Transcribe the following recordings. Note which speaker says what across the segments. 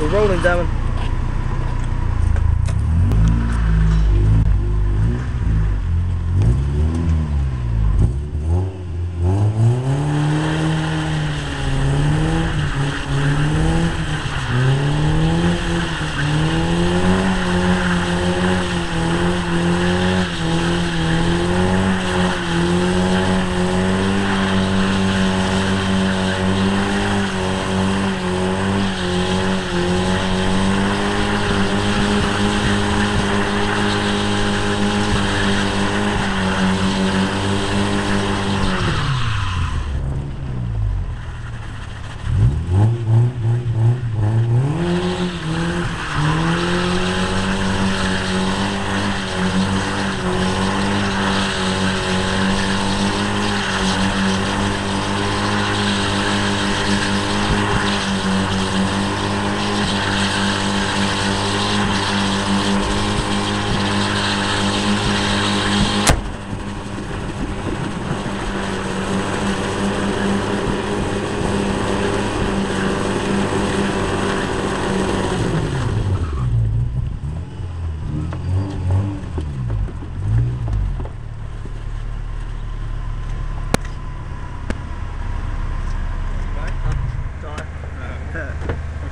Speaker 1: We're rolling, Devin.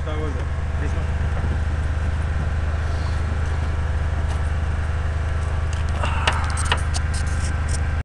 Speaker 1: того же. Весьма.